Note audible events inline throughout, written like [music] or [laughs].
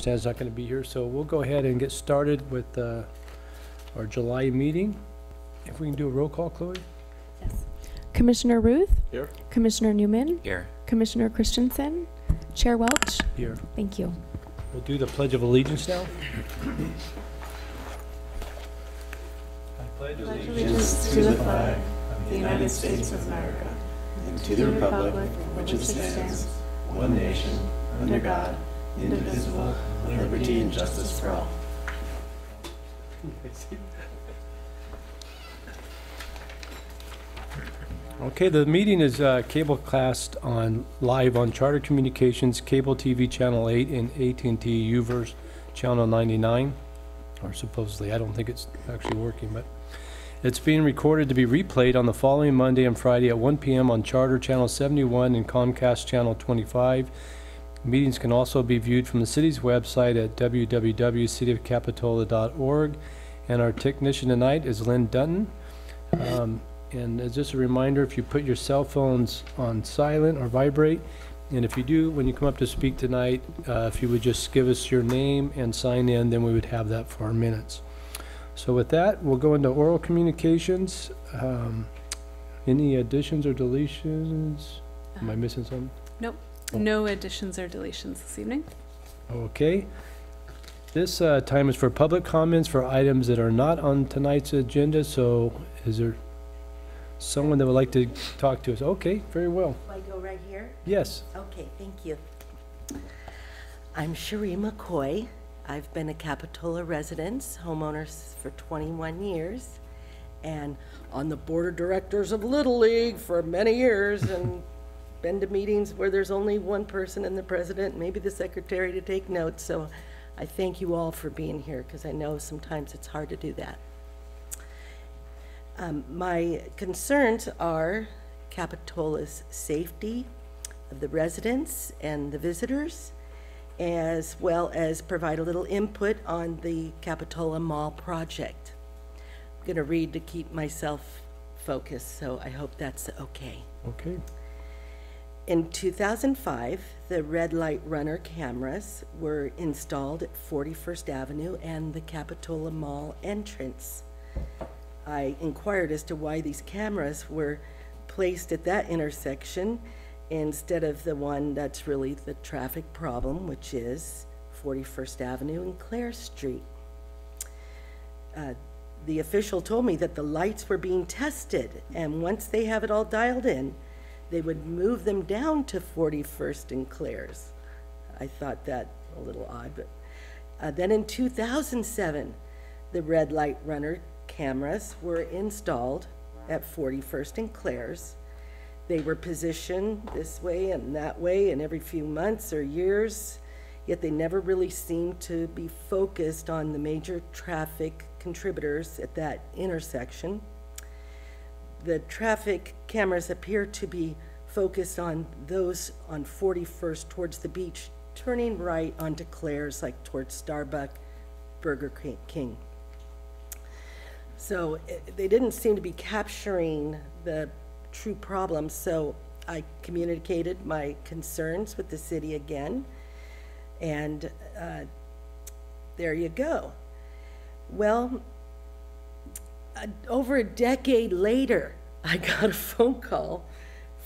Stan's not going to be here, so we'll go ahead and get started with uh, our July meeting. If we can do a roll call, Chloe? Yes. Commissioner Ruth? Here. Commissioner Newman? Here. Commissioner Christensen? Chair Welch? Here. Thank you. We'll do the Pledge of Allegiance now. I pledge allegiance to the flag of the United States of America and to the republic for which it stands, one nation, under God, indivisible, with liberty and justice for all. Okay, the meeting is uh, cable cast on, live on Charter Communications, Cable TV Channel 8, and at and T UVerse Channel 99, or supposedly, I don't think it's actually working, but it's being recorded to be replayed on the following Monday and Friday at 1 PM on Charter Channel 71 and Comcast Channel 25. Meetings can also be viewed from the city's website at www.cityofcapitola.org. And our technician tonight is Lynn Dutton. Um, And as just a reminder, if you put your cell phones on silent or vibrate, and if you do, when you come up to speak tonight, uh, if you would just give us your name and sign in, then we would have that for our minutes. So with that, we'll go into oral communications. Um, Any additions or deletions? Am I missing something? No additions or deletions this evening. Okay. This uh, time is for public comments for items that are not on tonight's agenda, so is there someone that would like to talk to us? Okay, very well. Do I go right here? Yes. Okay, thank you. I'm Cherie McCoy. I've been a Capitola resident, homeowner for 21 years, and on the board of directors of Little League for many years, and been to meetings where there's only one person and the president, maybe the secretary to take notes, so I thank you all for being here, because I know sometimes it's hard to do that. Um, My concerns are Capitola's safety of the residents and the visitors, as well as provide a little input on the Capitola Mall project. I'm going to read to keep myself focused, so I hope that's okay. Okay. In 2005, the red light runner cameras were installed at 41st Avenue and the Capitola Mall entrance. I inquired as to why these cameras were placed at that intersection instead of the one that's really the traffic problem, which is 41st Avenue and Clare Street. Uh, The official told me that the lights were being tested, and once they have it all dialed in, they would move them down to 41st and Clares. I thought that a little odd, but, uh, then in 2007, the red light runner cameras were installed at 41st and Clares. They were positioned this way and that way, and every few months or years, yet they never really seemed to be focused on the major traffic contributors at that intersection the traffic cameras appear to be focused on those on 41st towards the beach, turning right onto Clares, like towards Starbucks, Burger King. So eh, they didn't seem to be capturing the true problem, so I communicated my concerns with the city again, and uh, there you go. Well, over a decade later, I got a phone call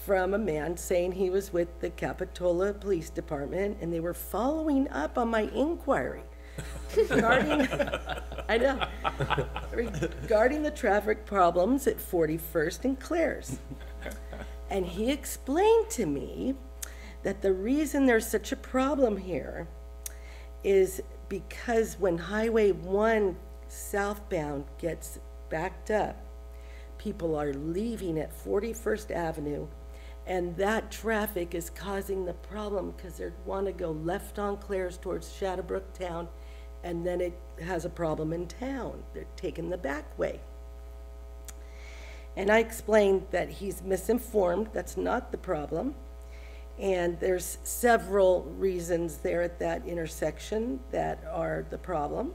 from a man saying he was with the Capitola Police Department and they were following up on my inquiry regarding, [laughs] I know, regarding the traffic problems at 41st and Clares. And he explained to me that the reason there's such a problem here is because when Highway 1 southbound gets backed up, people are leaving at 41st Avenue, and that traffic is causing the problem because they want to go left on Clares towards Shadowbrook Town, and then it has a problem in town. They're taking the back way. And I explained that he's misinformed, that's not the problem. And there's several reasons there at that intersection that are the problem.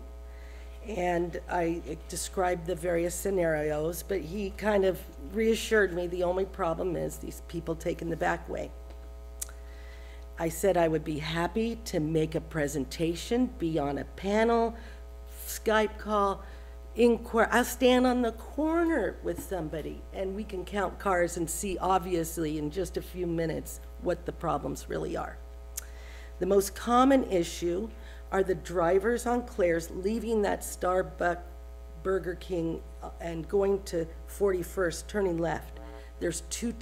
And I described the various scenarios, but he kind of reassured me the only problem is these people taking the back way. I said I would be happy to make a presentation, be on a panel, Skype call, inquire, I'll stand on the corner with somebody and we can count cars and see obviously in just a few minutes what the problems really are. The most common issue are the drivers on Clares leaving that Starbucks Burger King uh, and going to 41st, turning left. There's two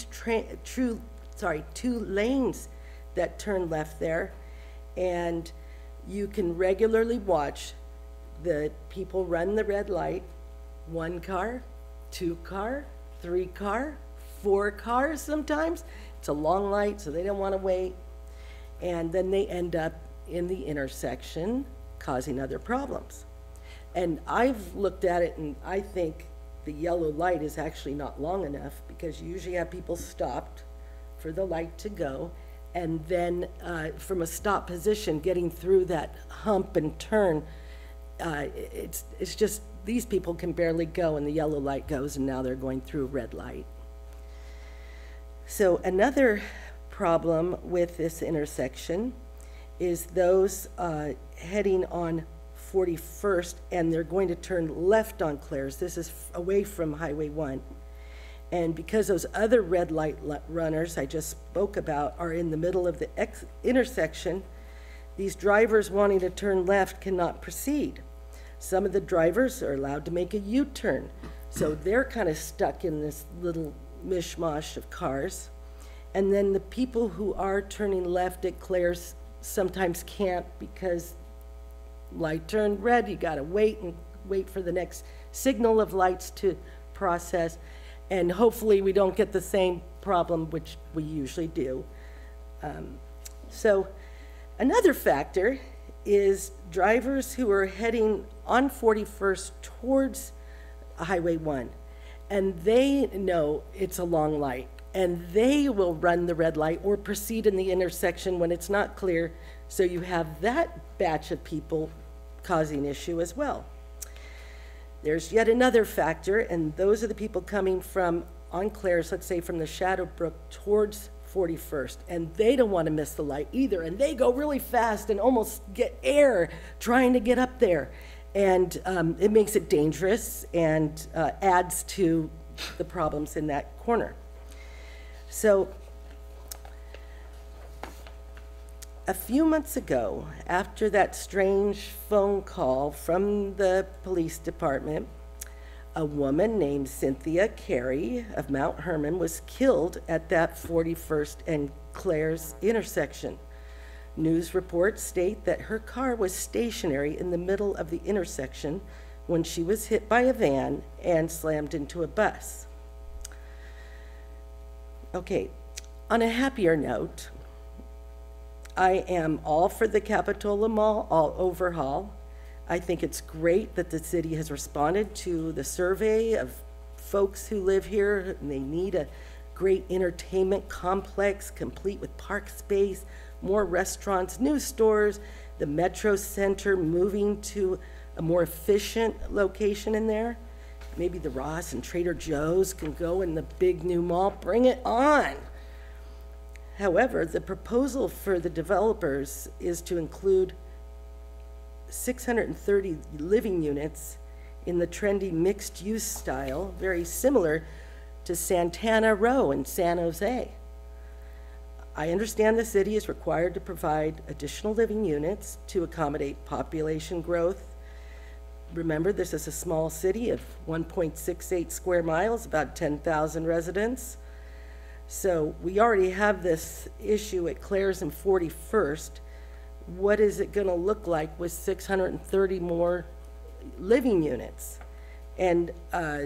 true, sorry, two lanes that turn left there. And you can regularly watch the people run the red light, one car, two car, three car, four cars sometimes. It's a long light, so they don't want to wait. And then they end up in the intersection causing other problems. And I've looked at it and I think the yellow light is actually not long enough because you usually have people stopped for the light to go. And then uh, from a stop position, getting through that hump and turn, uh, it's, it's just, these people can barely go and the yellow light goes and now they're going through red light. So another problem with this intersection is those uh, heading on 41st and they're going to turn left on Clares. This is away from Highway 1. And because those other red light runners I just spoke about are in the middle of the intersection, these drivers wanting to turn left cannot proceed. Some of the drivers are allowed to make a U-turn, so they're kind of stuck in this little mishmash of cars. And then the people who are turning left at Clares sometimes can't because light turned red, you gotta wait and wait for the next signal of lights to process. And hopefully, we don't get the same problem, which we usually do. Um, So, another factor is drivers who are heading on 41st towards Highway 1, and they know it's a long light, and they will run the red light or proceed in the intersection when it's not clear, so you have that batch of people causing issue as well. There's yet another factor, and those are the people coming from, on Clares, let's say from the Shadowbrook towards 41st, and they don't want to miss the light either, and they go really fast and almost get air trying to get up there. And um, it makes it dangerous and uh, adds to the problems in that corner. So a few months ago, after that strange phone call from the police department, a woman named Cynthia Carey of Mount Hermon was killed at that 41st and Clares intersection. News reports state that her car was stationary in the middle of the intersection when she was hit by a van and slammed into a bus. Okay, on a happier note, I am all for the Capitola Mall, all overhaul. I think it's great that the city has responded to the survey of folks who live here, and they need a great entertainment complex, complete with park space, more restaurants, new stores, the Metro Center moving to a more efficient location in there. Maybe the Ross and Trader Joe's can go in the big new mall. Bring it on. However, the proposal for the developers is to include 630 living units in the trendy mixed-use style, very similar to Santana Row in San Jose. I understand the city is required to provide additional living units to accommodate population growth. Remember, this is a small city of 1.68 square miles, about 10,000 residents. So we already have this issue at Clares and 41st. What is it going to look like with 630 more living units? And uh,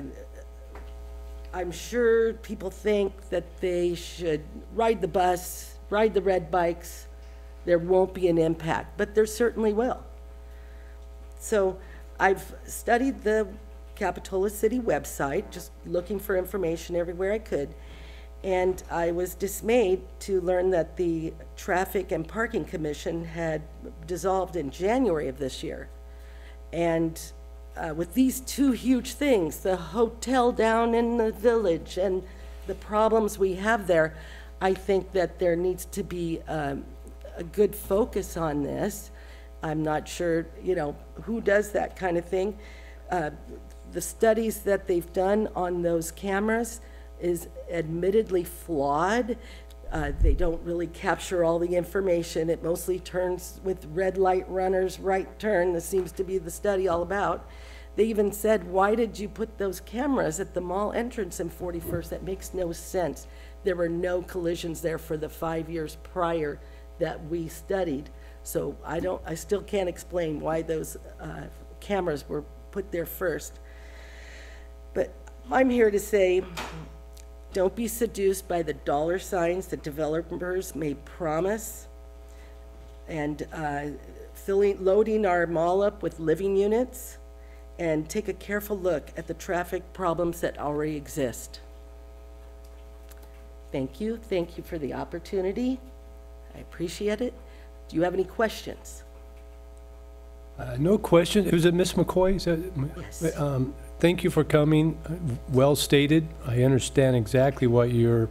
I'm sure people think that they should ride the bus, ride the red bikes. There won't be an impact, but there certainly will. So I've studied the Capitola City website, just looking for information everywhere I could. And I was dismayed to learn that the Traffic and Parking Commission had dissolved in January of this year. And uh, with these two huge things, the hotel down in the village and the problems we have there, I think that there needs to be um, a good focus on this. I'm not sure, you know, who does that kind of thing. Uh, The studies that they've done on those cameras is admittedly flawed. Uh, They don't really capture all the information. It mostly turns with red light runners, right turn. This seems to be the study all about. They even said, why did you put those cameras at the mall entrance in 41st? That makes no sense. There were no collisions there for the five years prior that we studied. So I don't, I still can't explain why those uh, cameras were put there first. But I'm here to say, don't be seduced by the dollar signs that developers may promise and uh, filling, loading our mall up with living units, and take a careful look at the traffic problems that already exist. Thank you, thank you for the opportunity. I appreciate it. Do you have any questions? Uh, No question. It was it Miss McCoy? Is that- Yes. Um, Thank you for coming. Well stated. I understand exactly what you're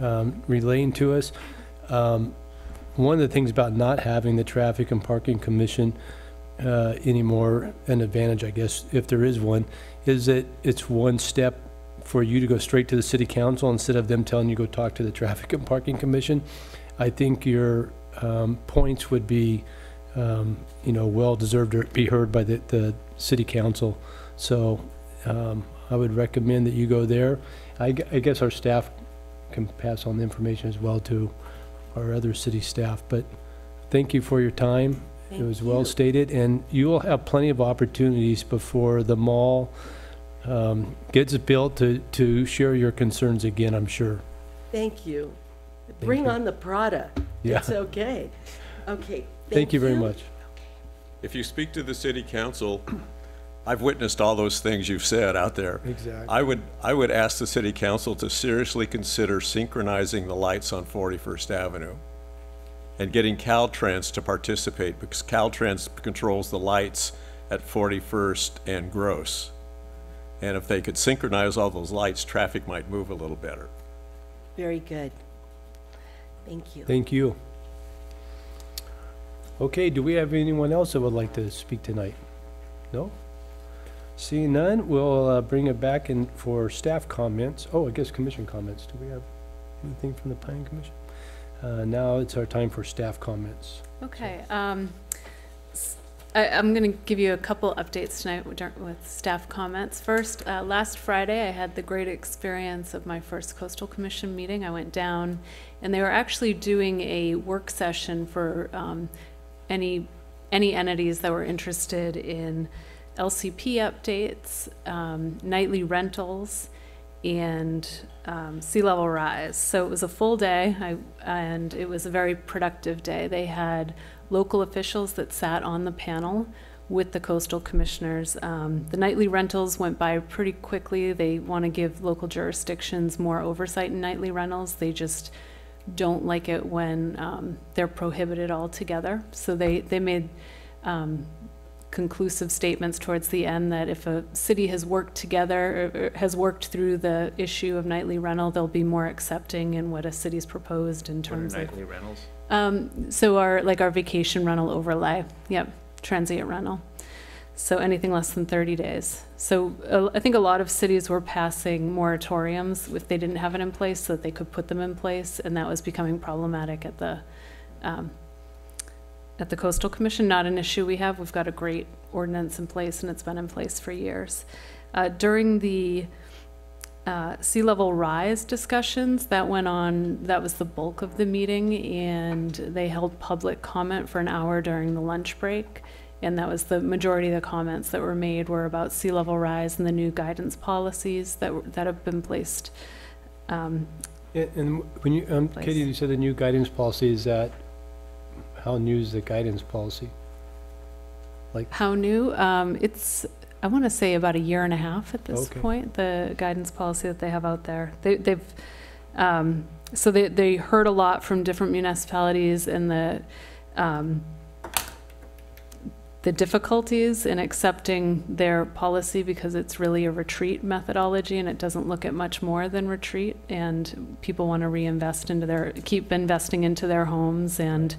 um, relaying to us. Um, One of the things about not having the Traffic and Parking Commission uh, anymore, an advantage, I guess, if there is one, is that it's one step for you to go straight to the city council instead of them telling you go talk to the Traffic and Parking Commission. I think your um, points would be, um, you know, well-deserved to be heard by the, the city council. So um, I would recommend that you go there. I, I guess our staff can pass on the information as well to our other city staff, but thank you for your time. It was Thank well you. stated, and you will have plenty of opportunities before the mall um, gets built to, to share your concerns again, I'm sure. Thank you. Bring you. on the Prada. Yeah. It's okay. Okay. Thank you very much. If you speak to the city council, I've witnessed all those things you've said out there. Exactly. I would, I would ask the city council to seriously consider synchronizing the lights on 41st Avenue and getting Caltrans to participate, because Caltrans controls the lights at 41st and Gross. And if they could synchronize all those lights, traffic might move a little better. Very good. Thank you. Thank you. Okay, do we have anyone else that would like to speak tonight? No? Seeing none, we'll uh, bring it back in for staff comments. Oh, I guess commission comments. Do we have anything from the planning commission? Uh, Now it's our time for staff comments. Okay, um, s- I, am gonna give you a couple updates tonight with with staff comments. First, uh, last Friday, I had the great experience of my first coastal commission meeting. I went down, and they were actually doing a work session for, um, any, any entities that were interested in LCP updates, um, nightly rentals, and um, sea level rise. So it was a full day, I, and it was a very productive day. They had local officials that sat on the panel with the coastal commissioners. Um, the nightly rentals went by pretty quickly. They want to give local jurisdictions more oversight in nightly rentals. They just don't like it when um, they're prohibited altogether. So they, they made um, conclusive statements towards the end that if a city has worked together, or- or has worked through the issue of nightly rental, they'll be more accepting in what a city's proposed in terms of. nightly rentals? Um, so our, like our vacation rental overlay, yep, transient rental. So anything less than thirty days. So, uh, I think a lot of cities were passing moratoriums if they didn't have it in place, so that they could put them in place, and that was becoming problematic at the, um, at the coastal commission, not an issue we have. We've got a great ordinance in place, and it's been in place for years. Uh, during the, uh, sea level rise discussions, that went on, that was the bulk of the meeting, and they held public comment for an hour during the lunch break. And that was the majority of the comments that were made were about sea level rise and the new guidance policies that, that have been placed. Um, And- And when you, um, Katie, you said the new guidance policy, is that, how new is the guidance policy? Like how new? Um, it's, I want to say about a year and a half at this Okay. point, the guidance policy that they have out there. They, they've, um, so they, they heard a lot from different municipalities and the, um, the difficulties in accepting their policy because it's really a retreat methodology and it doesn't look at much more than retreat. And people want to reinvest into their, keep investing into their homes and,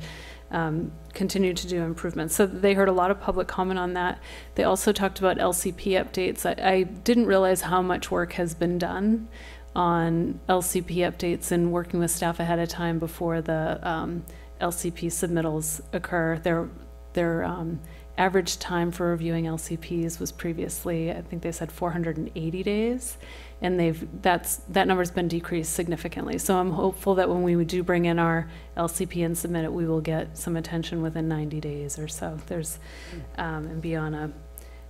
um, continue to do improvements. So they heard a lot of public comment on that. They also talked about LCP updates. I, I didn't realize how much work has been done on LCP updates and working with staff ahead of time before the um, LCP submittals occur. Their, their um, average time for reviewing LCPs was previously, I think they said 480 days. And they've, that's, that number's been decreased significantly. So I'm hopeful that when we do bring in our LCP and submit it, we will get some attention within 90 days or so. There's, um, and be on a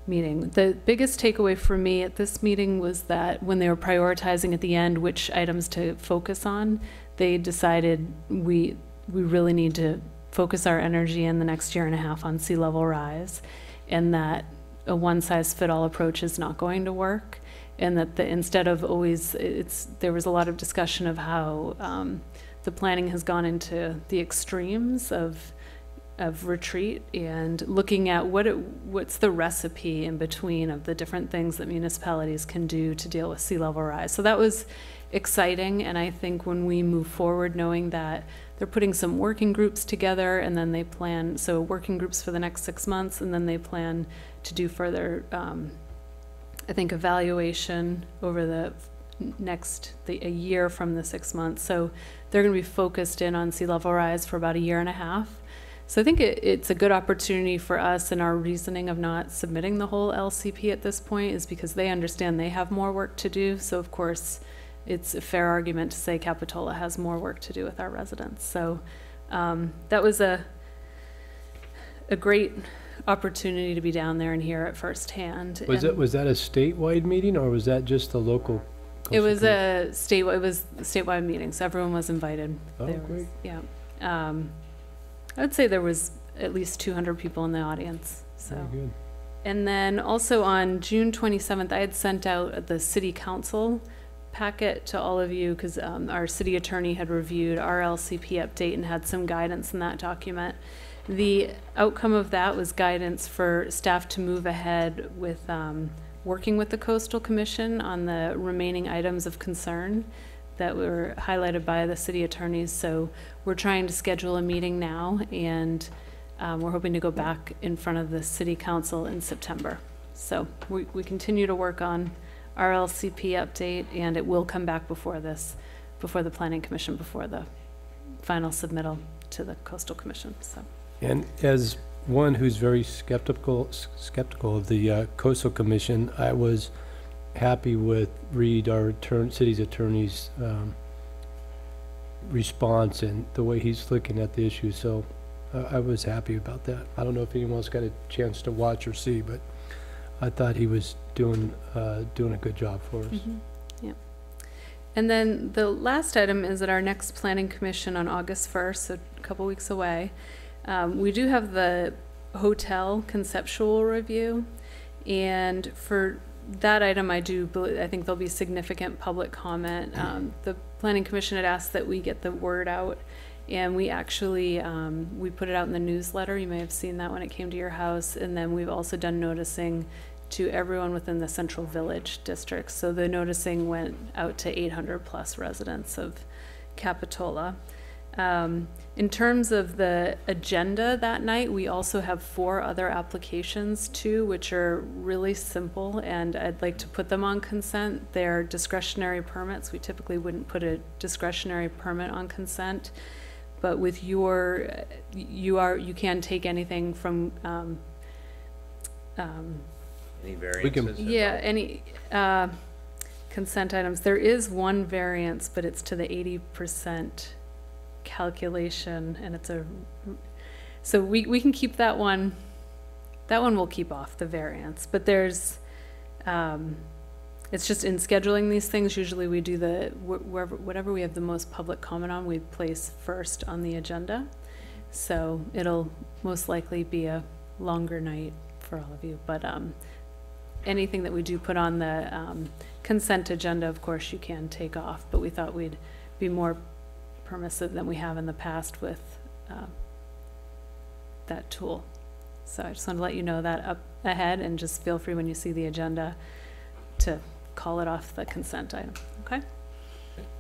meeting. The biggest takeaway for me at this meeting was that when they were prioritizing at the end which items to focus on, they decided we, we really need to focus our energy in the next year and a half on sea level rise, and that a one-size-fit-all approach is not going to work, and that the, instead of always, it's, there was a lot of discussion of how um, the planning has gone into the extremes of of retreat and looking at what it, what's the recipe in between of the different things that municipalities can do to deal with sea level rise. So that was exciting, and I think when we move forward, knowing that they're putting some working groups together, and then they plan so working groups for the next six months, and then they plan to do further. Um, I think evaluation over the next the, a year from the six months. So they're going to be focused in on sea level rise for about a year and a half. So I think it, it's a good opportunity for us and our reasoning of not submitting the whole LCP at this point is because they understand they have more work to do. So of course, it's a fair argument to say Capitola has more work to do with our residents. So um, that was a a great opportunity to be down there and hear it firsthand. Was that, was that a statewide meeting, or was that just a local? It was a state, it was a statewide meeting, so everyone was invited. Oh, There was- great. Yeah. Um, I would say there was at least 200 people in the audience, so. Very good. And then also on June 27th, I had sent out the city council packet to all of you because our city attorney had reviewed our LCP update and had some guidance in that document. The outcome of that was guidance for staff to move ahead with um, working with the coastal commission on the remaining items of concern that were highlighted by the city attorneys. So we're trying to schedule a meeting now and um, we're hoping to go back in front of the city council in September. So we, we continue to work on our LCP update and it will come back before this, before the planning commission, before the final submittal to the coastal commission, so. And as one who's very skeptical, skeptical of the uh, coastal commission, I was happy with Reed, our attorney, city's attorney's, um, response and the way he's looking at the issue, so uh, I was happy about that. I don't know if anyone's got a chance to watch or see, but I thought he was doing, uh, doing a good job for us. Mhm, Yeah. And then the last item is at our next planning commission on August first, so a couple weeks away. Um, we do have the hotel conceptual review. And for that item, I do, bel- I think there'll be significant public comment. Um, the planning commission had asked that we get the word out. And we actually, um, we put it out in the newsletter. You may have seen that when it came to your house. And then we've also done noticing to everyone within the central village district. So the noticing went out to 800 plus residents of Capitola. Um, in terms of the agenda that night, we also have four other applications too, which are really simple, and I'd like to put them on consent. They're discretionary permits. We typically wouldn't put a discretionary permit on consent, but with your, you are, you can take anything from, um, um, Any We can- variances? yeah, any, uh, consent items, there is one variance, but it's to the eighty percent calculation, and it's a, so we, we can keep that one, that one we'll keep off, the variance, but there's, um, it's just in scheduling these things, usually we do the, wh- wherever, whatever we have the most public comment on, we place first on the agenda. So it'll most likely be a longer night for all of you, but, um, anything that we do put on the um, consent agenda, of course, you can take off, but we thought we'd be more permissive than we have in the past with uh, that tool. So I just want to let you know that up ahead, and just feel free when you see the agenda to call it off the consent item, okay?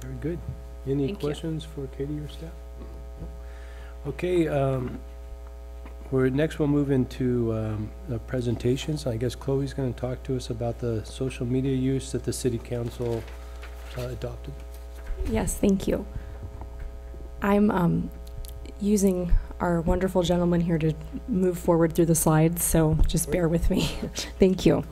Very good. Any Thank you. questions for Katie or staff? Okay, um, we're, next we'll move into um, the presentations. I guess Chloe's going to talk to us about the social media use that the city council uh, adopted. Yes, thank you. I'm um, using our wonderful gentleman here to move forward through the slides, so just bear with me. [laughs] Thank you.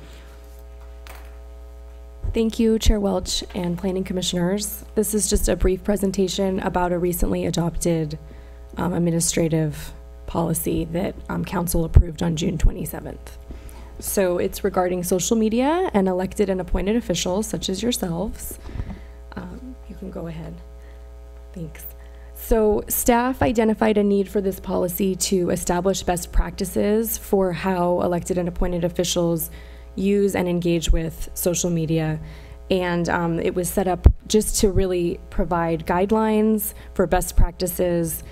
Thank you, Chair Welch and Planning Commissioners. This is just a brief presentation about a recently adopted um, administrative policy that um, Council approved on June 27th. So it's regarding social media and elected and appointed officials such as yourselves. Um, You can go ahead. Thanks. So staff identified a need for this policy to establish best practices for how elected and appointed officials use and engage with social media. And um, it was set up just to really provide guidelines for best practices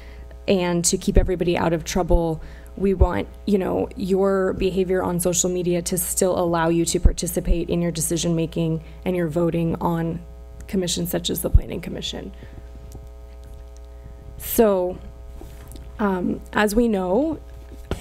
and to keep everybody out of trouble. We want, you know, your behavior on social media to still allow you to participate in your decision making and your voting on commissions such as the Planning Commission. So, um, as we know,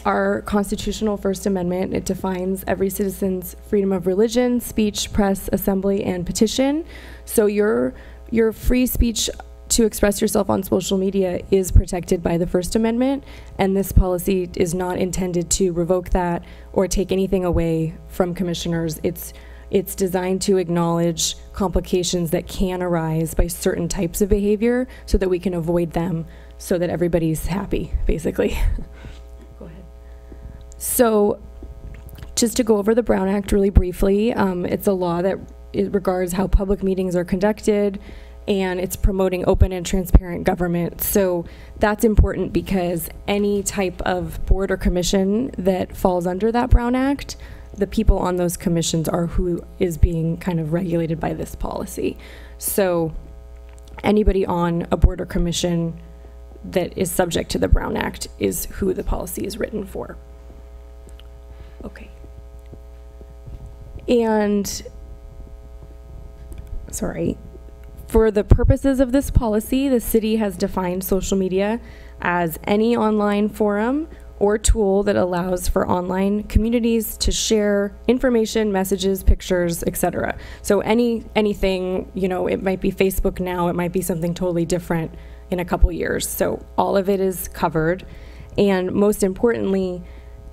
our constitutional First Amendment, it defines every citizen's freedom of religion, speech, press, assembly, and petition. So your, your free speech to express yourself on social media is protected by the First Amendment, and this policy is not intended to revoke that or take anything away from commissioners. It's, it's designed to acknowledge complications that can arise by certain types of behavior so that we can avoid them so that everybody's happy, basically. [laughs] So, just to go over the Brown Act really briefly, um, it's a law that it regards how public meetings are conducted and it's promoting open and transparent government. So that's important because any type of board or commission that falls under that Brown Act, the people on those commissions are who is being kind of regulated by this policy. So anybody on a board or commission that is subject to the Brown Act is who the policy is written for. Okay. And, sorry, for the purposes of this policy, the city has defined social media as any online forum or tool that allows for online communities to share information, messages, pictures, etc. So any anything, you know, it might be Facebook now, it might be something totally different in a couple years. So all of it is covered. And most importantly,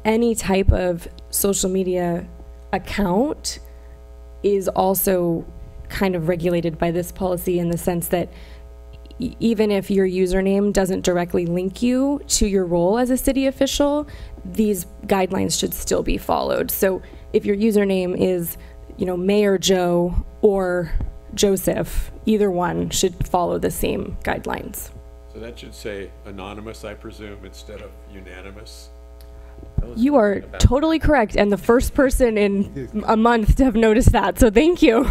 any type of social media account is also kind of regulated by this policy in the sense that even if your username doesn't directly link you to your role as a city official, these guidelines should still be followed. So if your username is, you know, Mayor Joe or Joseph, either one should follow the same guidelines. So that should say anonymous, I presume, instead of unanimous? You are totally correct, and the first person in a month to have noticed that, so thank you.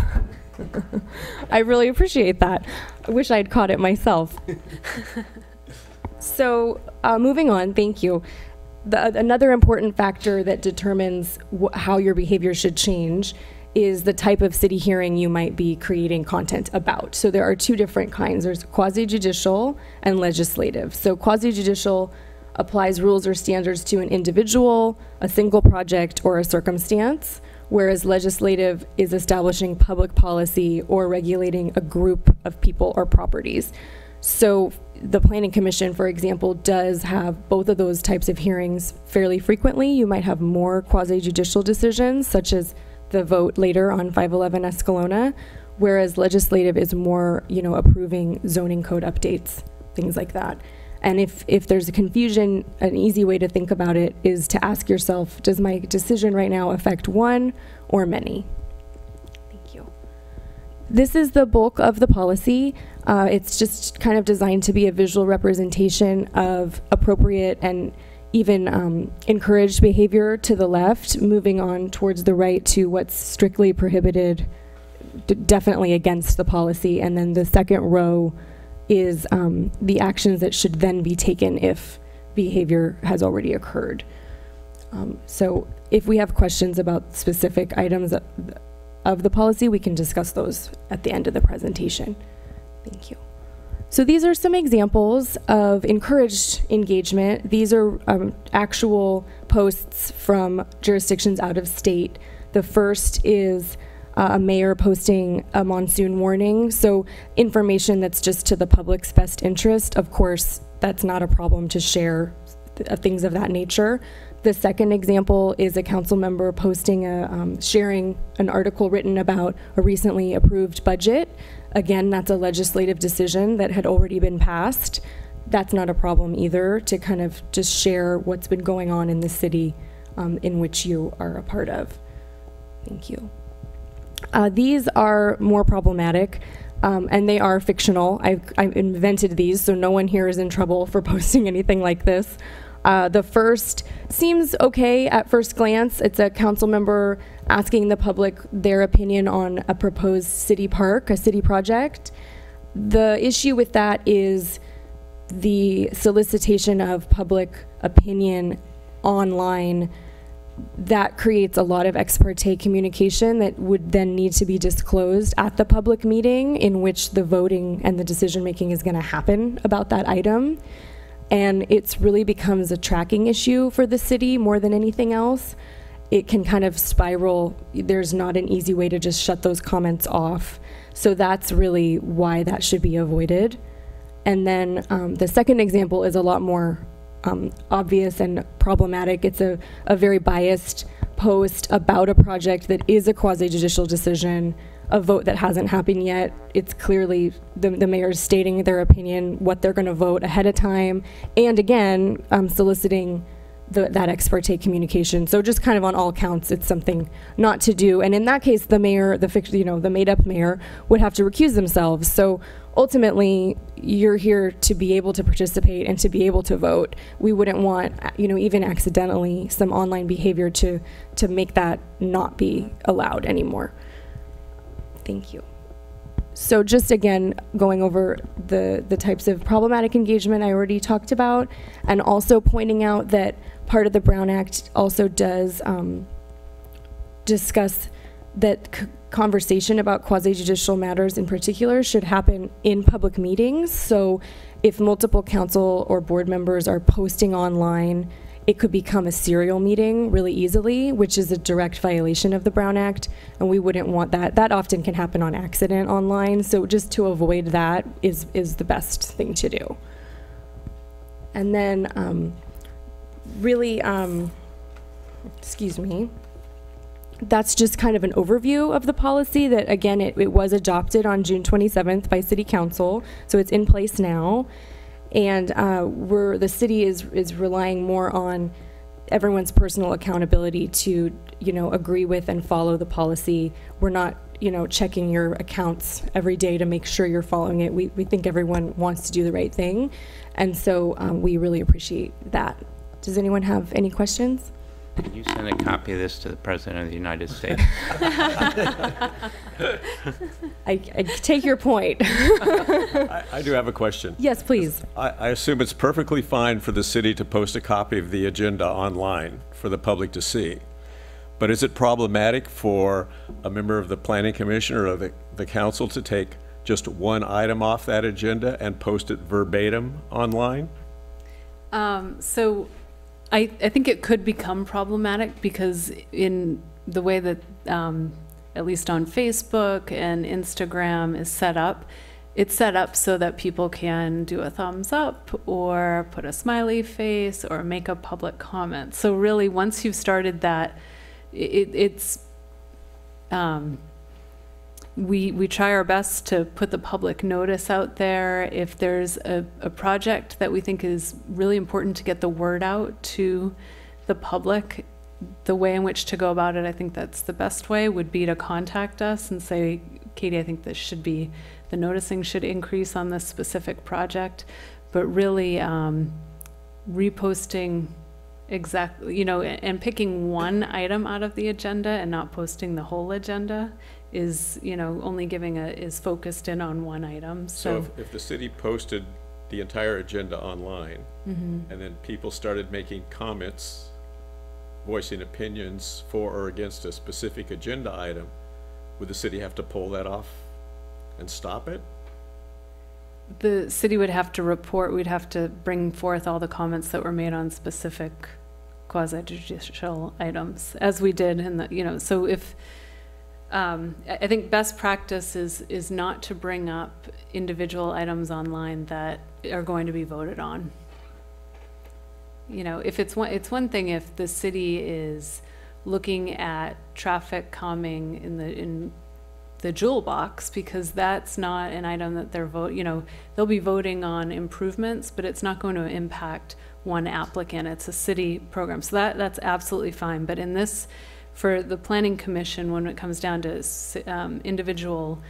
[laughs] I really appreciate that. I wish I'd caught it myself. [laughs] so, uh, moving on, thank you. The, another important factor that determines how your behavior should change is the type of city hearing you might be creating content about. So there are two different kinds. There's quasi-judicial and legislative. So quasi-judicial applies rules or standards to an individual, a single project, or a circumstance, whereas legislative is establishing public policy or regulating a group of people or properties. So the Planning Commission, for example, does have both of those types of hearings fairly frequently. You might have more quasi-judicial decisions, such as the vote later on 511 Escalona, whereas legislative is more, you know, approving zoning code updates, things like that. And if, if there's a confusion, an easy way to think about it is to ask yourself, does my decision right now affect one or many? Thank you. This is the bulk of the policy. Uh, it's just kind of designed to be a visual representation of appropriate and even um, encouraged behavior to the left, moving on towards the right to what's strictly prohibited, d- definitely against the policy. And then the second row is um, the actions that should then be taken if behavior has already occurred. Um, so if we have questions about specific items of, the policy, we can discuss those at the end of the presentation. Thank you. So these are some examples of encouraged engagement. These are um, actual posts from jurisdictions out of state. The first is uh, a mayor posting a monsoon warning. So information that's just to the public's best interest. Of course, that's not a problem to share th- uh, things of that nature. The second example is a council member posting a, um, sharing an article written about a recently approved budget. Again, that's a legislative decision that had already been passed. That's not a problem either to kind of just share what's been going on in the city um, in which you are a part of. Thank you. Uh, these are more problematic. Um, and they are fictional. I've, I've invented these, so no one here is in trouble for [laughs] posting anything like this. Uh, the first seems okay at first glance. It's a council member asking the public their opinion on a proposed city park, a city project. The issue with that is the solicitation of public opinion online that creates a lot of ex parte communication that would then need to be disclosed at the public meeting in which the voting and the decision making is going to happen about that item. And it's really becomes a tracking issue for the city more than anything else. It can kind of spiral. There's not an easy way to just shut those comments off. So that's really why that should be avoided. And then um, the second example is a lot more um, obvious and problematic. It's a, a very biased post about a project that is a quasi judicial decision, a vote that hasn't happened yet. It's clearly the, the mayor's stating their opinion, what they're going to vote ahead of time, and again, um, soliciting the, that ex parte communication. So just kind of on all counts, it's something not to do. And in that case, the mayor, the you know, the made up mayor would have to recuse themselves. So ultimately, you're here to be able to participate and to be able to vote. We wouldn't want, you know, even accidentally, some online behavior to to make that not be allowed anymore. Thank you. So just again, going over the, the types of problematic engagement I already talked about, and also pointing out that part of the Brown Act also does um, discuss that conversation about quasi judicial matters in particular should happen in public meetings. So if multiple council or board members are posting online, it could become a serial meeting really easily, which is a direct violation of the Brown Act, and we wouldn't want that. That often can happen on accident online, so just to avoid that is, is the best thing to do. And then, um, really, um, excuse me, that's just kind of an overview of the policy that, again, it, it was adopted on June 27th by City Council, so it's in place now. And uh, we're, the city is, is relying more on everyone's personal accountability to, you know, agree with and follow the policy. We're not, you know, checking your accounts every day to make sure you're following it. We, we think everyone wants to do the right thing. And so um, we really appreciate that. Does anyone have any questions? Can you send a copy of this to the President of the United States? I, I take your point. [laughs] I, I do have a question. yes, please. I, I assume it's perfectly fine for the city to post a copy of the agenda online for the public to see. But is it problematic for a member of the planning commission or the, the council to take just one item off that agenda and post it verbatim online? Um, so I, I think it could become problematic because in the way that, um, at least on Facebook and Instagram is set up, it's set up so that people can do a thumbs up or put a smiley face or make a public comment. So really, once you've started that, it, it's, um, we, we try our best to put the public notice out there. If there's a, a project that we think is really important to get the word out to the public, the way in which to go about it, I think that's the best way, would be to contact us and say, Katie, I think this should be, the noticing should increase on this specific project. But really, um, reposting exactly, you know, and picking one item out of the agenda and not posting the whole agenda is, you know, only giving a, is focused in on one item, So so. if, if the city posted the entire agenda online, Mhm. and then people started making comments, voicing opinions for or against a specific agenda item, would the city have to pull that off and stop it? the city would have to report, we'd have to bring forth all the comments that were made on specific quasi judicial items, as we did in the, you know, so if, um, I, think best practice is, is not to bring up individual items online that are going to be voted on. You know, if it's one, it's one thing if the city is looking at traffic calming in the, in the jewel box, because that's not an item that they're vote, you know, they'll be voting on improvements, but it's not going to impact one applicant. It's a city program. So that, that's absolutely fine. But in this, for the planning commission, when it comes down to um, individual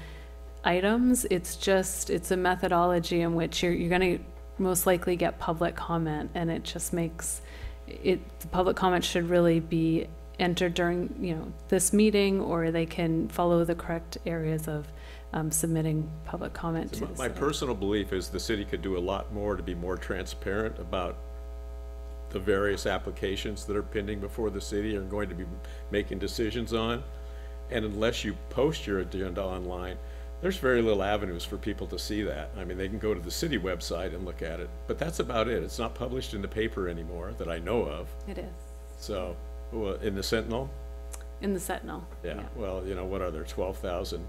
items, it's just, it's a methodology in which you're, you're gonna most likely get public comment, and it just makes, it, the public comment should really be entered during, you know, this meeting, or they can follow the correct areas of um, submitting public comment to My- the My city. personal belief is the city could do a lot more to be more transparent about the various applications that are pending before the city are going to be making decisions on. And unless you post your agenda online, there's very little avenues for people to see that. I mean, they can go to the city website and look at it, but that's about it. It's not published in the paper anymore that I know of. It is, So, well, in the Sentinel? in the Sentinel. Yeah, well, you know, what are there, twelve thousand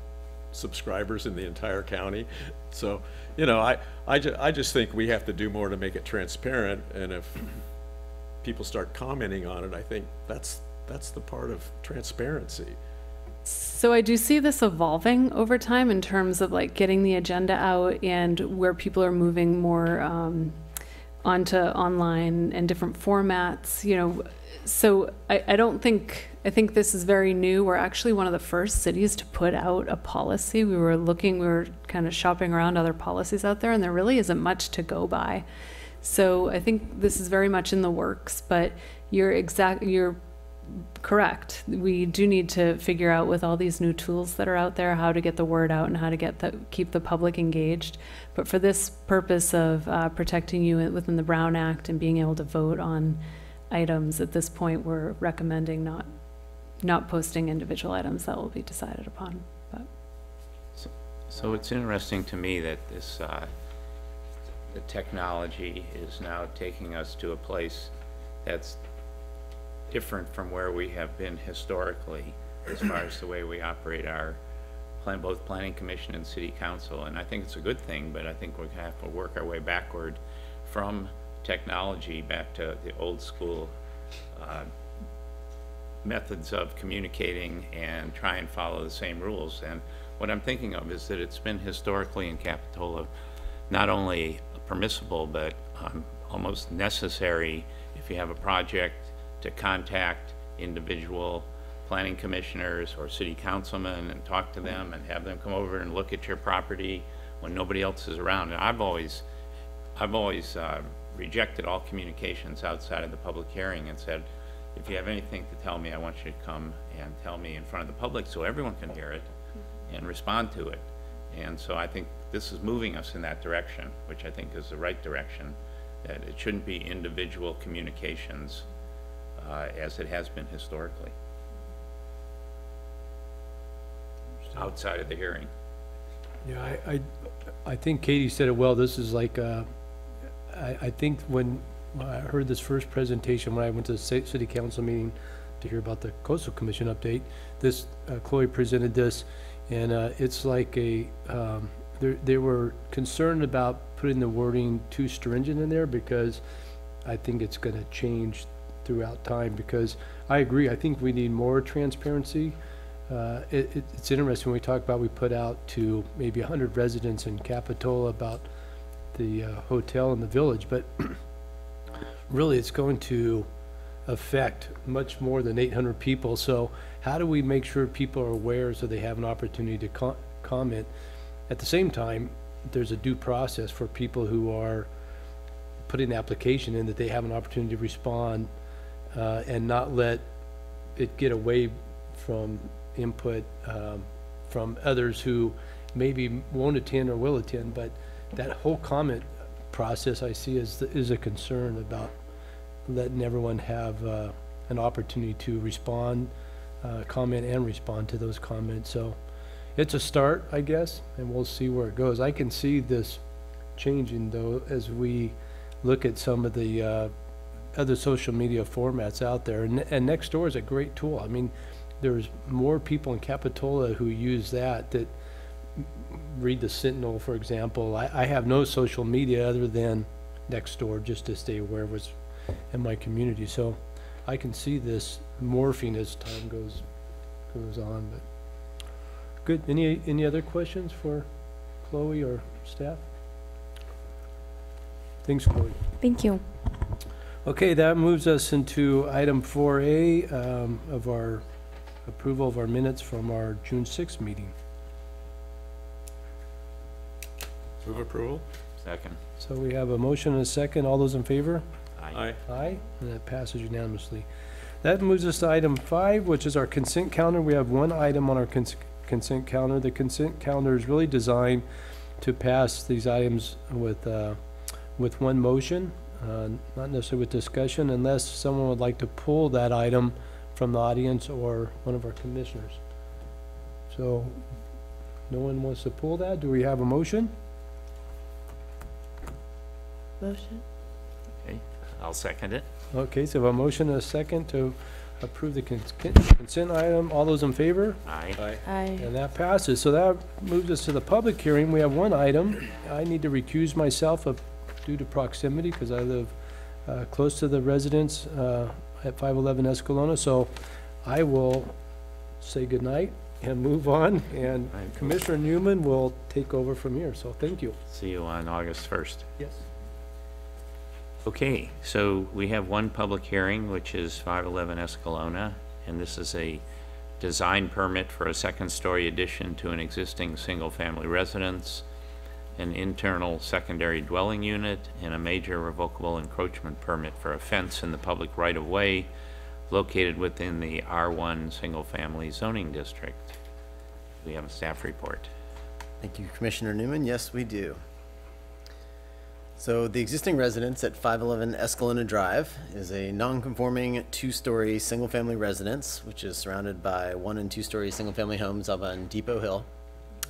subscribers in the entire county? So, you know, I, I ju- I just think we have to do more to make it transparent, and if people start commenting on it, I think that's, that's the part of transparency. So I do see this evolving over time in terms of like getting the agenda out and where people are moving more um, onto online and different formats, you know. So I, I don't think, I think this is very new. We're actually one of the first cities to put out a policy. We were looking, we were kind of shopping around other policies out there and there really isn't much to go by. So I think this is very much in the works, but you're exact, you're correct. We do need to figure out with all these new tools that are out there, how to get the word out and how to get the, keep the public engaged. But for this purpose of uh, protecting you within the Brown Act and being able to vote on items, at this point, we're recommending not, not posting individual items that will be decided upon. But So it's interesting to me that this, uh, the technology is now taking us to a place that's different from where we have been historically as far as the way we operate our plan, both planning commission and city council. And I think it's a good thing, but I think we have to work our way backward from technology back to the old school, uh, methods of communicating and try and follow the same rules. And what I'm thinking of is that it's been historically in Capitola not only permissible, but um, almost necessary if you have a project to contact individual planning commissioners or city councilmen and talk to them and have them come over and look at your property when nobody else is around. And I've always, I've always uh, rejected all communications outside of the public hearing and said, if you have anything to tell me, I want you to come and tell me in front of the public so everyone can hear it and respond to it. And so I think this is moving us in that direction, which I think is the right direction, that it shouldn't be individual communications uh, as it has been historically, outside of the hearing. Yeah, I, I, I think Katie said it well, this is like, uh, I, I think when, when I heard this first presentation, when I went to the city council meeting to hear about the coastal commission update, this, uh, Chloe presented this, and, uh, it's like a, um, they, they were concerned about putting the wording too stringent in there, because I think it's gonna change throughout time, because I agree, I think we need more transparency. Uh, it, it- it's interesting, when we talk about, we put out to maybe hundred residents in Capitola about the, uh, hotel in the village, but [clears throat] really, it's going to affect much more than eight hundred people, so how do we make sure people are aware so they have an opportunity to co- comment? At the same time, there's a due process for people who are putting the application in, that they have an opportunity to respond, uh, and not let it get away from input, um, from others who maybe won't attend or will attend, but that whole comment process I see is, is a concern about letting everyone have, uh, an opportunity to respond, uh, comment and respond to those comments, so it's a start, I guess, and we'll see where it goes. I can see this changing though as we look at some of the, uh, other social media formats out there. And, and Nextdoor is a great tool. I mean, there's more people in Capitola who use that that read the Sentinel, for example. I, I have no social media other than Nextdoor just to stay aware of what's in my community. So I can see this morphing as time goes, goes on, but. Good. Any, any other questions for Chloe or staff? Thanks, Chloe. Thank you. Okay, that moves us into item four A, um, of our approval of our minutes from our June sixth meeting. Move approval? Second. So we have a motion and a second. All those in favor? Aye. Aye, and that passes unanimously. That moves us to item five, which is our consent calendar. We have one item on our cons- consent calendar. The consent calendar is really designed to pass these items with, uh, with one motion, uh, not necessarily with discussion, unless someone would like to pull that item from the audience or one of our commissioners. So, no one wants to pull that? Do we have a motion? Motion? Okay, I'll second it. Okay, so a motion and a second to approve the cons- consent item. All those in favor? Aye. Aye. And that passes. So that moves us to the public hearing. We have one item. I need to recuse myself of, due to proximity, because I live uh, close to the residence, uh, at 511 Escalona. So I will say goodnight and move on, and Right. Commissioner Newman will take over from here. So thank you. See you on August 1st. Yes. Okay, so we have one public hearing, which is 511 Escalona, and this is a design permit for a second-story addition to an existing single-family residence, an internal secondary dwelling unit, and a major revocable encroachment permit for a fence in the public right-of-way located within the R1 Single Family Zoning District. We have a staff report. Thank you, Commissioner Newman. Yes, we do. So the existing residence at 511 Escalona Drive is a non-conforming two-story, single-family residence, which is surrounded by one and two-story single-family homes up on Depot Hill.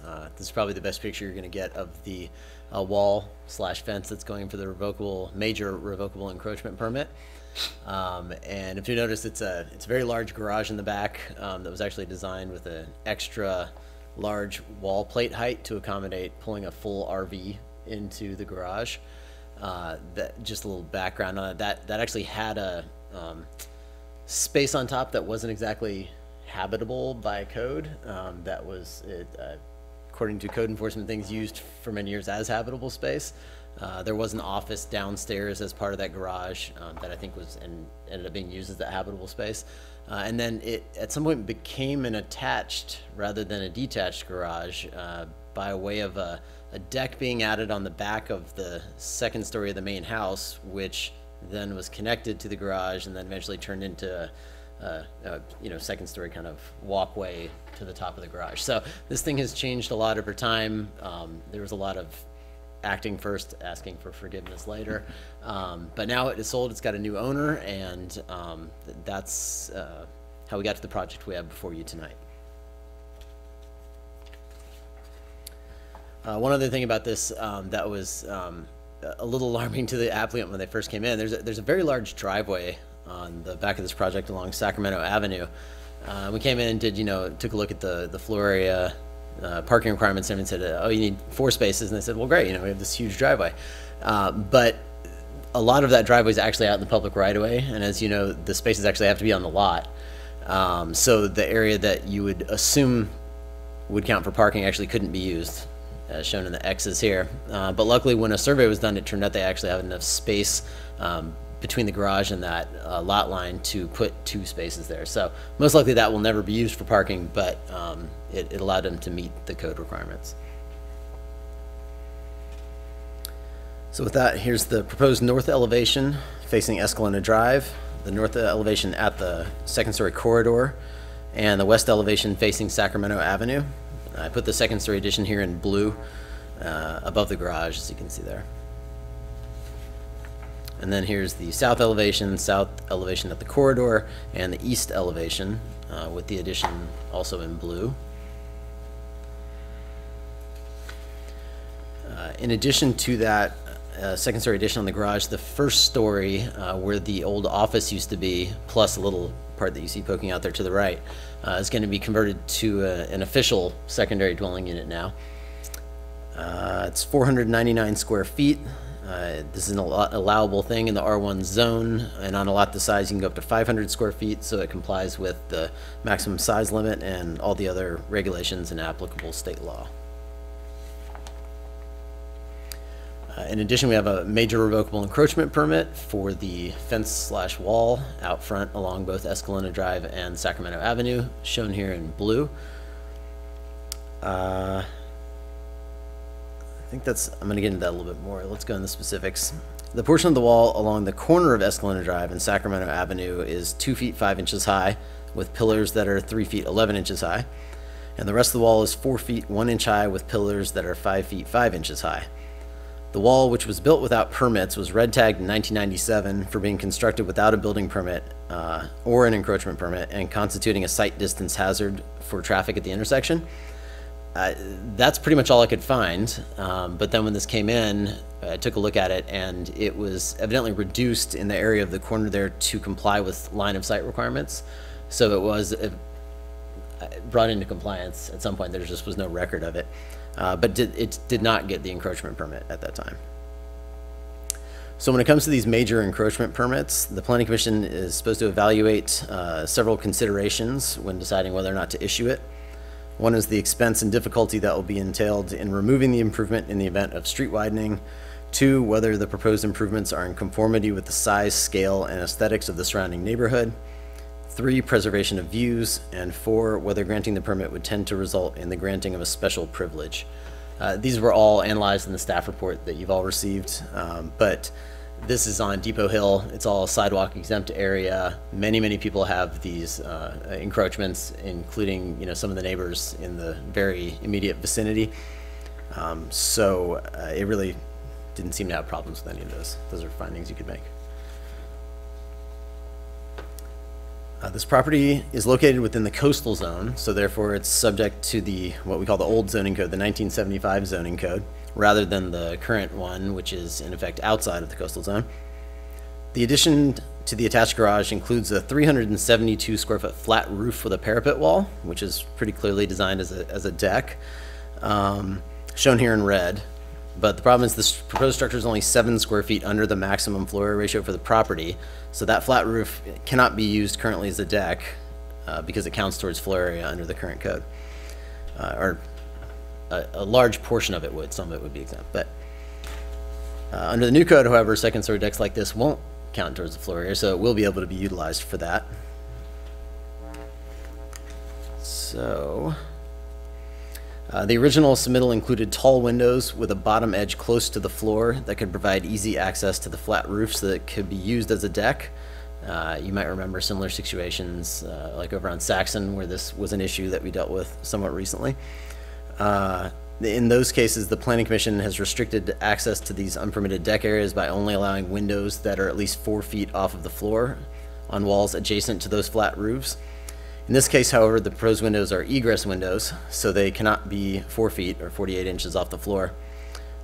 Uh, This is probably the best picture you're going to get of the uh, wall slash fence that's going for the revocable, major revocable encroachment permit. Um, and if you notice, it's a, it's a very large garage in the back, um, that was actually designed with an extra large wall plate height to accommodate pulling a full RV into the garage. Uh, that, just a little background on it, that, that actually had a, um, space on top that wasn't exactly habitable by code. Um, that was, it, uh, according to code enforcement, things used for many years as habitable space. Uh, there was an office downstairs as part of that garage um, that I think was and ended up being used as that habitable space. Uh, and then it at some point became an attached rather than a detached garage uh, by way of a, a deck being added on the back of the second story of the main house, which then was connected to the garage and then eventually turned into a, a, you know second story kind of walkway to the top of the garage. So this thing has changed a lot over time. Um, there was a lot of acting first, asking for forgiveness later. Um, but now it is sold, it's got a new owner, and um, th- that's uh, how we got to the project we have before you tonight. Uh, one other thing about this um, that was um, a- little alarming to the applicant when they first came in, there's a, there's a very large driveway on the back of this project along Sacramento Avenue. Uh, we came in, and did, you know, took a look at the, the floor area, uh, parking requirements, and said, oh, you need four spaces, and they said, well, great, you know, we have this huge driveway. Uh, but a lot of that driveway is actually out in the public right of way, and as you know, the spaces actually have to be on the lot. Um, so the area that you would assume would count for parking actually couldn't be used, as shown in the X's here. Uh, but luckily, when a survey was done, it turned out they actually have enough space um, between the garage and that uh, lot line to put two spaces there. So most likely that will never be used for parking, but um, it, it allowed them to meet the code requirements. So with that, here's the proposed north elevation facing Escalona Drive, the north elevation at the second story corridor, and the west elevation facing Sacramento Avenue. I put the second story addition here in blue uh, above the garage, as you can see there. And then here's the south elevation, south elevation at the corridor, and the east elevation uh, with the addition also in blue. Uh, In addition to that, uh, second story addition on the garage, the first story uh, where the old office used to be, plus a little part that you see poking out there to the right, uh, is going to be converted to a- an official secondary dwelling unit now. Uh, It's 499 square feet. Uh, This is an allo- allowable thing in the R1 zone, and on a lot this size, you can go up to 500 square feet, so it complies with the maximum size limit and all the other regulations and applicable state law. Uh, In addition, we have a major revocable encroachment permit for the fence slash wall out front along both Escalona Drive and Sacramento Avenue, shown here in blue. Uh, I think that's, I'm gonna get into that a little bit more. Let's go into the specifics. The portion of the wall along the corner of Escalona Drive and Sacramento Avenue is two feet five inches high with pillars that are three feet eleven inches high. And the rest of the wall is four feet one inch high with pillars that are five feet five inches high. The wall, which was built without permits, was red tagged in 1997 for being constructed without a building permit uh, or an encroachment permit and constituting a sight distance hazard for traffic at the intersection. Uh, that's pretty much all I could find. Um, but then when this came in, I took a look at it and it was evidently reduced in the area of the corner there to comply with line of sight requirements. So it was uh, brought into compliance at some point. There just was no record of it. Uh, but did, it did not get the encroachment permit at that time. So when it comes to these major encroachment permits, the planning commission is supposed to evaluate uh, several considerations when deciding whether or not to issue it. One is the expense and difficulty that will be entailed in removing the improvement in the event of street widening. Two, whether the proposed improvements are in conformity with the size, scale, and aesthetics of the surrounding neighborhood. Three, preservation of views. And four, whether granting the permit would tend to result in the granting of a special privilege. Uh, These were all analyzed in the staff report that you've all received, um, but this is on Depot Hill. It's all sidewalk exempt area. Many, many people have these uh, encroachments, including, you know, some of the neighbors in the very immediate vicinity. Um, So uh, it really didn't seem to have problems with any of those. Those are findings you could make. Uh, This property is located within the coastal zone, so therefore it's subject to the, what we call the old zoning code, the 1975 zoning code, rather than the current one, which is in effect outside of the coastal zone. The addition to the attached garage includes a 372 square foot flat roof with a parapet wall, which is pretty clearly designed as a, as a deck, um, shown here in red. But the problem is this proposed structure is only seven square feet under the maximum floor area ratio for the property. So that flat roof cannot be used currently as a deck, uh, because it counts towards floor area under the current code. Uh, or a, a large portion of it would, some of it would be exempt, but uh, under the new code, however, second story decks like this won't count towards the floor area, so it will be able to be utilized for that. So, uh, the original submittal included tall windows with a bottom edge close to the floor that could provide easy access to the flat roof so that it could be used as a deck. Uh, you might remember similar situations, uh, like over on Saxon, where this was an issue that we dealt with somewhat recently. Uh, In those cases, the planning commission has restricted access to these unpermitted deck areas by only allowing windows that are at least four feet off of the floor on walls adjacent to those flat roofs. In this case, however, the proposed windows are egress windows, so they cannot be four feet or 48 inches off the floor.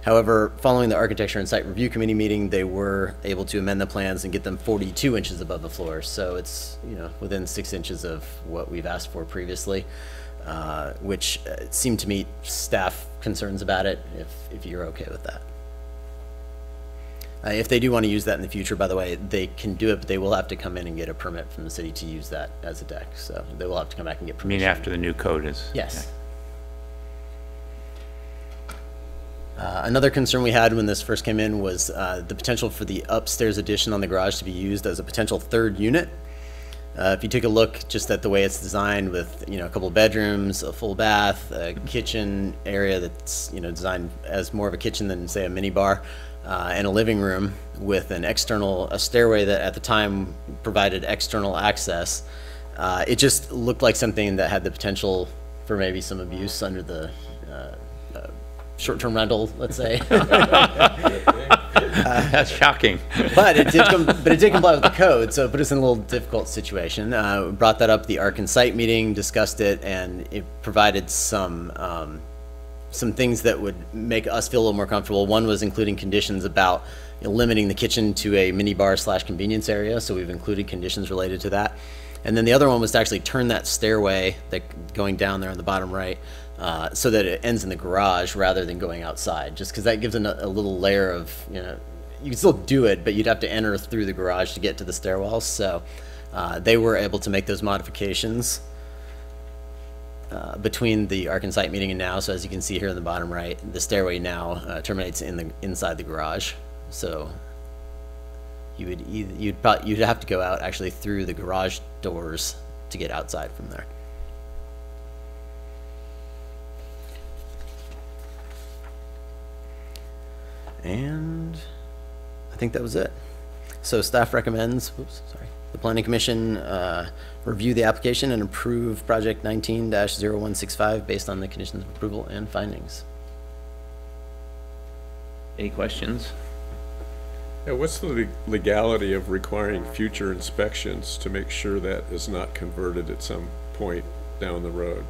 However, following the Architecture and Site Review Committee meeting, they were able to amend the plans and get them 42 inches above the floor. So it's, you know, within six inches of what we've asked for previously, uh, which uh, seemed to meet staff concerns about it, if, if you're okay with that. Uh, If they do want to use that in the future, by the way, they can do it, but they will have to come in and get a permit from the city to use that as a deck. So they will have to come back and get I mean, permission. after the new code is. Yes. Uh, Another concern we had when this first came in was uh, the potential for the upstairs addition on the garage to be used as a potential third unit. Uh, If you take a look just at the way it's designed with, you know, a couple of bedrooms, a full bath, a kitchen area that's, you know, designed as more of a kitchen than, say, a mini bar, uh, and a living room with an external, a stairway that at the time provided external access, uh, it just looked like something that had the potential for maybe some abuse under the uh, uh, short-term rental, let's say. [laughs] That's shocking. but it did, com- but it did comply with the code, so it put us in a little difficult situation. Uh, we brought that up at the Arch and Site meeting, discussed it, and it provided some um, some things that would make us feel a little more comfortable. One was including conditions about you know, limiting the kitchen to a mini bar slash convenience area, so we've included conditions related to that. And then the other one was to actually turn that stairway that going down there on the bottom right, uh, so that it ends in the garage rather than going outside, just because that gives an, a little layer of, you know, you can still do it, but you'd have to enter through the garage to get to the stairwells. So uh, they were able to make those modifications uh, between the Arch and Site meeting and now. So as you can see here in the bottom right, the stairway now uh, terminates in the inside the garage. So you would either, you'd probably, you'd have to go out actually through the garage doors to get outside from there. And I think that was it. So staff recommends, whoops, sorry, the planning commission, uh, review the application and approve project nineteen 165 based on the conditions of approval and findings. Any questions? Yeah, what's the legality of requiring future inspections to make sure that is not converted at some point down the road?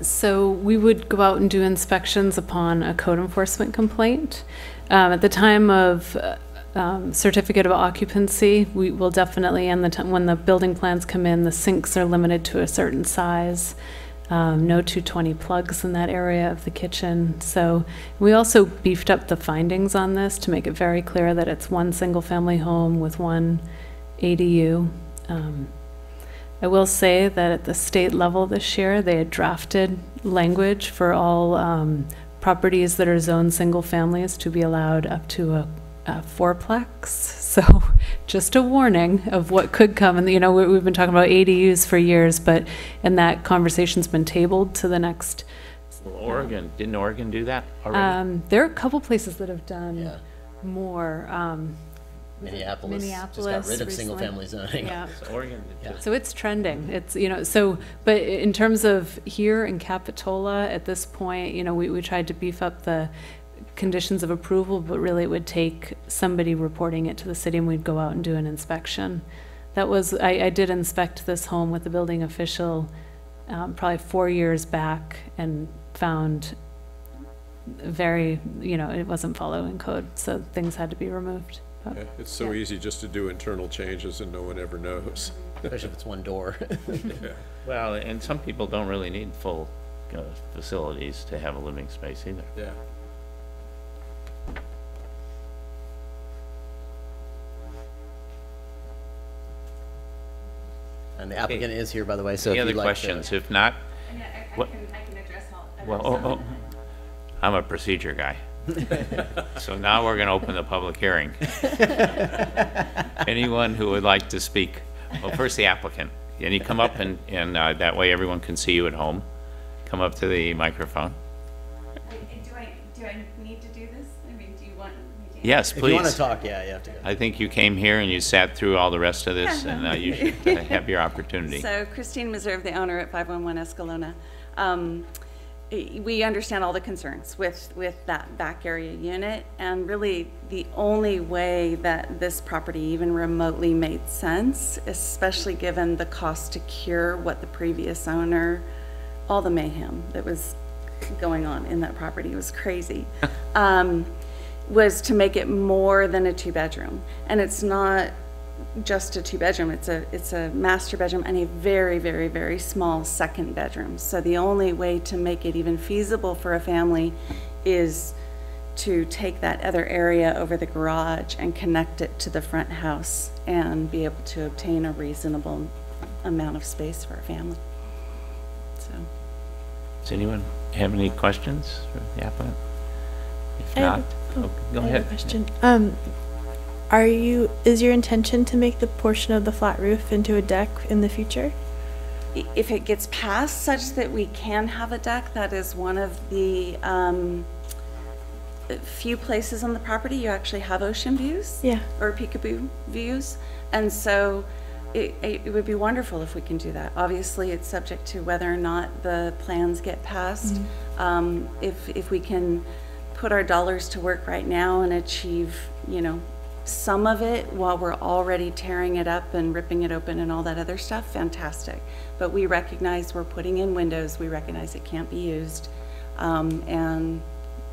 So we would go out and do inspections upon a code enforcement complaint. Um, at the time of uh, um, certificate of occupancy, we will definitely, and the time, when the building plans come in, the sinks are limited to a certain size. Um, no 220 plugs in that area of the kitchen. So we also beefed up the findings on this to make it very clear that it's one single-family home with one ADU. Um, I will say that at the state level this year, they had drafted language for all um, properties that are zoned single families to be allowed up to a, a fourplex. So [laughs] just a warning of what could come. And, you know, we, we've been talking about ADUs for years, but, and that conversation's been tabled to the next. Well, Oregon, didn't Oregon do that already? Um, there are a couple places that have done Yeah. more. Um, Minneapolis, just got Minneapolis rid of recently. single-family zoning. yeah. So Oregon did too. So it's trending. It's, you know, so, but in terms of here in Capitola, at this point, you know, we, we tried to beef up the conditions of approval, but really it would take somebody reporting it to the city and we'd go out and do an inspection. That was, I, I did inspect this home with the building official, um, probably four years back and found very, you know, it wasn't following code, so things had to be removed. But- Yeah, It's so Yeah. easy just to do internal changes and no one ever knows. Especially if it's one door. [laughs] [laughs] Well, and some people don't really need full uh, facilities to have a living space either. Yeah. And the applicant is here, by the way, so if Any you'd other like to. questions? If not, Yeah, I, I What- can, I can address all. well, oh, all. oh, I'm a procedure guy. [laughs] So now we're gonna open the public hearing. Anyone who would like to speak, well, first the applicant. And you come up and, and uh, that way everyone can see you at home. Come up to the microphone. Yes, If you want to please. talk, yeah, you have to go. I think you came here and you sat through all the rest of this and uh, you should uh, [laughs] have your opportunity. So Christine Meserve, the owner at 511 Escalona. Um, i- We understand all the concerns with, with that back area unit, and really, the only way that this property even remotely made sense, especially given the cost to cure what the previous owner, all the mayhem that was going on in that property was crazy, [laughs] um, was to make it more than a two-bedroom. And it's not just a two-bedroom, it's a, it's a master bedroom and a very, very, very small second bedroom. So the only way to make it even feasible for a family is to take that other area over the garage and connect it to the front house and be able to obtain a reasonable amount of space for a family. So. Does anyone have any questions for the applicant? If not, have- oh, go I have ahead. a question. Um, are you, is your intention to make the portion of the flat roof into a deck in the future? i- if it gets passed such that we can have a deck, that is one of the um, few places on the property you actually have ocean views. Yeah. Or peekaboo views. And so it, it it would be wonderful if we can do that. Obviously, it's subject to whether or not the plans get passed. Um, If, if we can put our dollars to work right now and achieve, you know, some of it while we're already tearing it up and ripping it open and all that other stuff, fantastic. But we recognize we're putting in windows, we recognize it can't be used. Um, and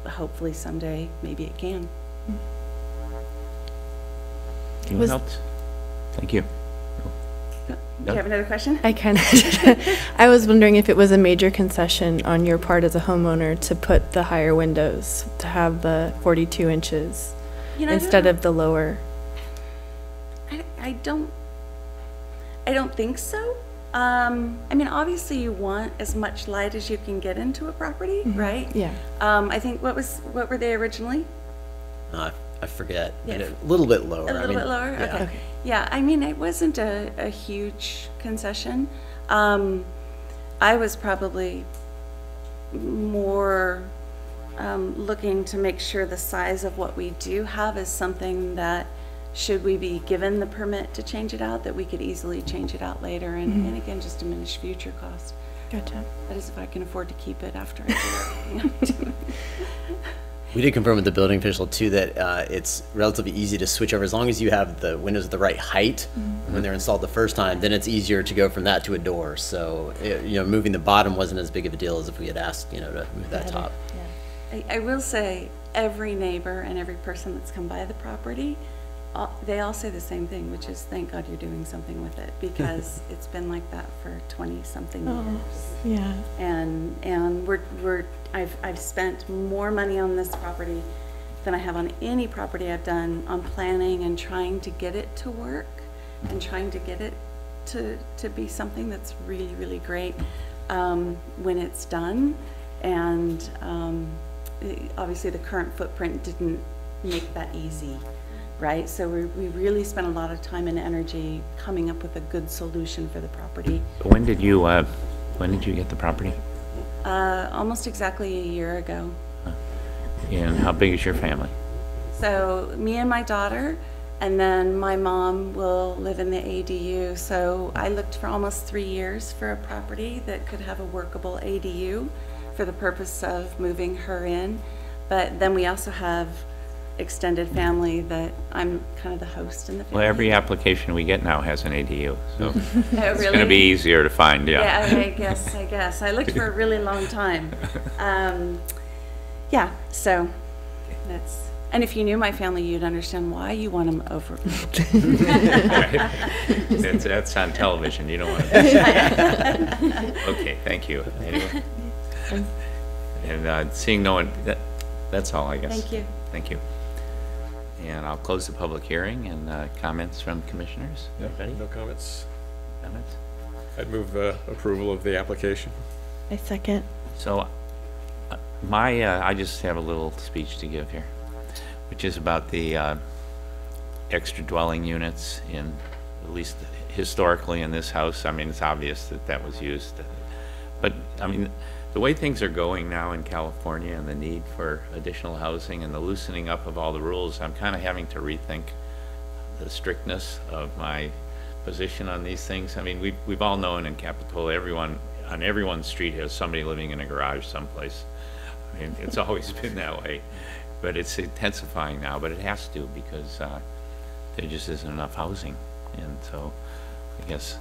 hopefully someday, maybe it can. Anyone Was- else? Thank you. Do you have another question? I kind of, [laughs] I was wondering if it was a major concession on your part as a homeowner to put the higher windows, to have the 42 inches You know, instead of the lower. I, I don't, I don't think so. Um, I mean, obviously you want as much light as you can get into a property, right? Yeah. Um, I think, what was, what were they originally? Uh, I forget, but Yeah. a little bit lower. A little mean, bit lower? yeah. Okay. Yeah, I mean, it wasn't a, a huge concession. Um, I was probably more um, looking to make sure the size of what we do have is something that, should we be given the permit to change it out, that we could easily change it out later and, and again, just diminish future costs. Gotcha. That is if I can afford to keep it after I do everything. [laughs] [laughs] We did confirm with the building official too that uh, it's relatively easy to switch over as long as you have the windows at the right height when they're installed the first time. Then it's easier to go from that to a door. So it, you know, moving the bottom wasn't as big of a deal as if we had asked you know to move that top. I, I will say, every neighbor and every person that's come by the property, they all say the same thing, which is, thank God you're doing something with it, [laughs] because it's been like that for twenty-something Oh. years. Yeah. And, and we're, we're, I've, I've spent more money on this property than I have on any property I've done on planning and trying to get it to work and trying to get it to, to be something that's really, really great, um, when it's done. And, um, obviously the current footprint didn't make that easy, right? So we, we really spent a lot of time and energy coming up with a good solution for the property. When did you, uh, when did you get the property? Uh, almost exactly a year ago. And how big is your family? So me and my daughter, and then my mom will live in the ADU. So I looked for almost three years for a property that could have a workable ADU for the purpose of moving her in. But then we also have extended family that I'm kind of the host in the family. Well, every application we get now has an ADU, so [laughs] Oh, it's gonna be easier to find, Yeah, yeah. I [laughs] guess, I guess. I looked for a really long time. Um, yeah, so that's, and if you knew my family, you'd understand why you want them over. That's, that's on television, you don't want to. [laughs] Okay, thank you. Anyway. And uh, seeing no one, that, that's all, I guess. Thank you. Thank you. And I'll close the public hearing and uh, comments from commissioners. Anybody? No comments? Comments? I'd move uh, approval of the application. I second. So, uh, my, uh, I just have a little speech to give here, which is about the uh, extra dwelling units in, at least historically in this house. I mean, it's obvious that that was used. But, I mean, the way things are going now in California and the need for additional housing and the loosening up of all the rules, I'm kind of having to rethink the strictness of my position on these things. I mean, we've, we've all known in Capitola, everyone, on everyone's street has somebody living in a garage someplace. I mean, it's [laughs] always been that way, but it's intensifying now, but it has to because, uh, there just isn't enough housing. And so, I guess,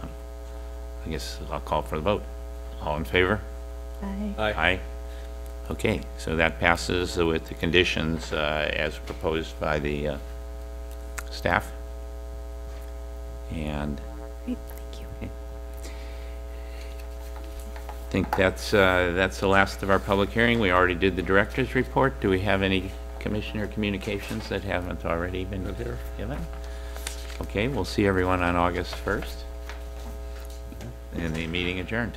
um, I guess I'll call for the vote. All in favor? Aye. Aye. Okay, so that passes with the conditions uh, as proposed by the uh, staff. And Great, thank you. I think that's, uh, that's the last of our public hearing. We already did the director's report. Do we have any commissioner communications that haven't already been given? Okay, we'll see everyone on August 1st. And the meeting adjourned.